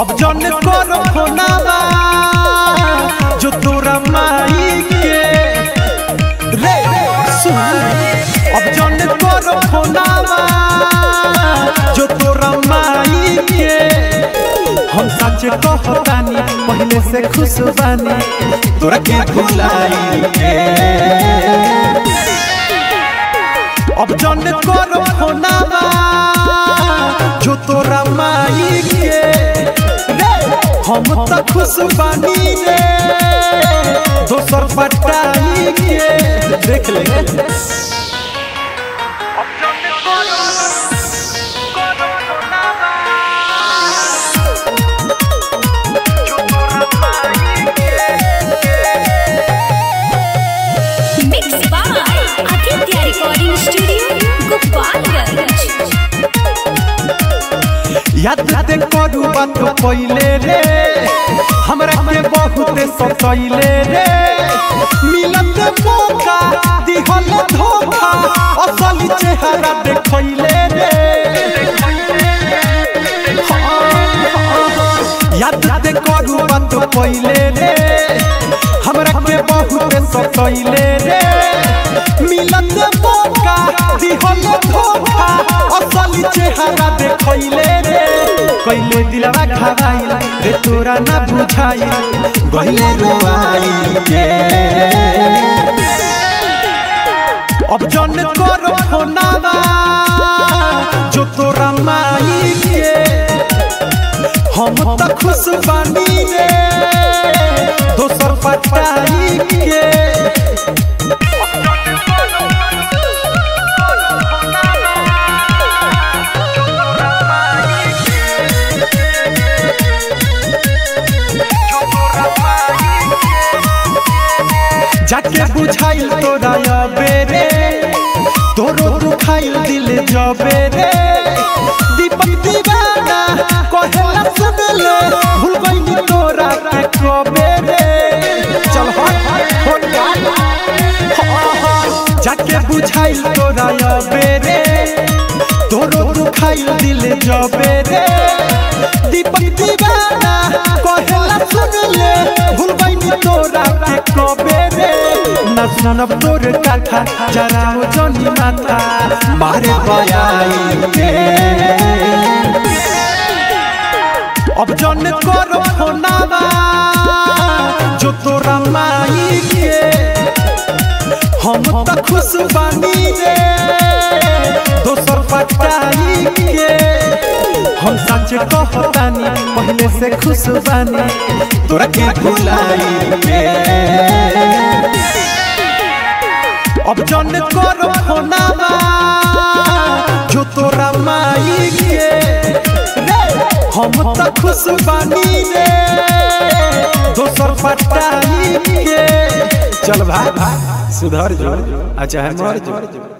अब जन कर फोनावा जो तोरा माई के रे, सुन। अब जन कर फोनावा जो तोरा माई के हम सच कहतानी, पहले से खुश बानी, तोरा के भुलाई के अब जन कर फोनावा हम त खुश बानी रे दोसर पटाई के देख ले Recording Studio, Gopalganj. याद ते करू बात पहिले रे। हमरा के बहुत सतैले रे। मिलत मौका, दिहल धोखा, असली चेहरा देखैले रे। याद ते करू बात पहिले रे। हमरा के बहुत सतैले रे। मिलत मौका, दिहल धोखा, असली चेहरा देखैले कैले दिलवा खवाई रे तोरा ना बुझाई। गहिले रोआई के। अब जन कर फोनावा जो तोरा माई के हम त खुश बानी रे दोसर पटाई जाके बुझाइल तोरा अबे रे। तोरो दुखाइल दिल जबे रे। दीपक दीवाना कहेला सुन ले भूल गइनी तोरा के कबे रे। चल हट जाके बुझाइल तोरा अबे रे। तोरो दुखाइल दिल जबे रे। दीपक तोर काथा जराओ जनी माथा मारे बयाई के। अब जन कर फोनावा, जो तोरा माई के। हम त खुश बानी रे, दोसर पटाई के। हम सच कहतानी, पहले से खुश बानी तोरा के भुलाई के। पटाई के। चल भाई सुधर जो। अच्छा है मर जो।